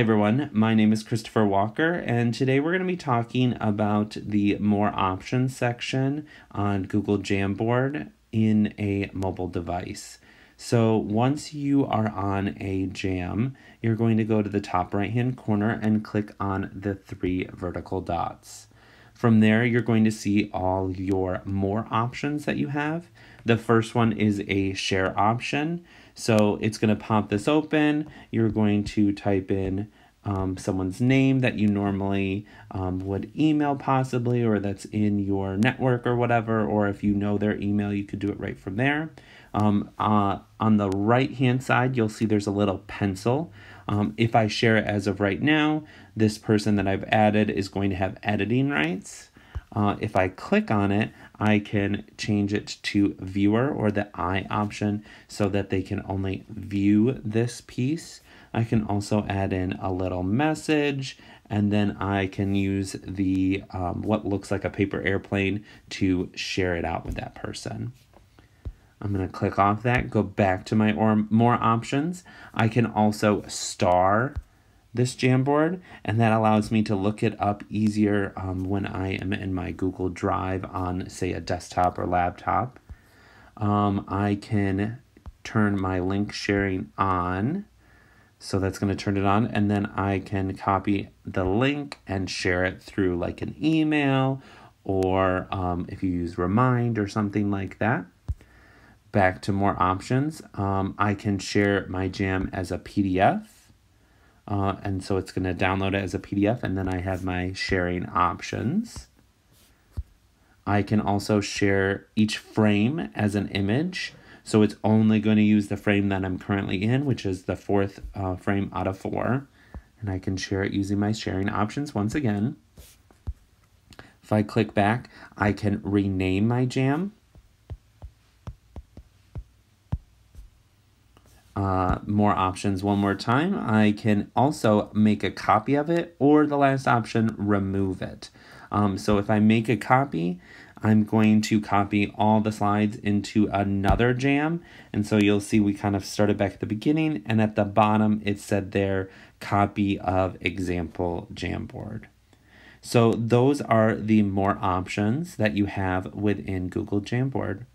Hi everyone, my name is Christopher Walker and today we're going to be talking about the more options section on Google Jamboard in a mobile device. So once you are on a jam, you're going to go to the top right hand corner and click on the three vertical dots. From there, you're going to see all your more options that you have. The first one is a share option. So it's going to pop this open. You're going to type in um, someone's name that you normally um, would email possibly or that's in your network or whatever or if you know their email you could do it right from there. Um, uh, on the right hand side you'll see there's a little pencil. Um, if i share it as of right now this person that i've added is going to have editing rights. Uh, if eye click on it, I can change it to viewer or the I option so that they can only view this piece. I can also add in a little message and then I can use the um, what looks like a paper airplane to share it out with that person. I'm going to click off that, go back to my or more options. I can also star this Jamboard, and that allows me to look it up easier um, when I am in my Google Drive on, say, a desktop or laptop. Um, I can turn my link sharing on, so that's going to turn it on, and then I can copy the link and share it through like an email or um, if you use Remind or something like that. Back to more options. Um, I can share my jam as a PDF uh, and so it's going to download it as a PDF, and then I have my sharing options. I can also share each frame as an image. So it's only going to use the frame that I'm currently in, which is the fourth uh, frame out of four. And I can share it using my sharing options once again. If I click back, I can rename my jam. uh, more options one more time, I can also make a copy of it or the last option, remove it. Um, so if I make a copy, I'm going to copy all the slides into another jam. And so you'll see we kind of started back at the beginning and at the bottom it said there copy of example Jamboard. So those are the more options that you have within Google Jamboard.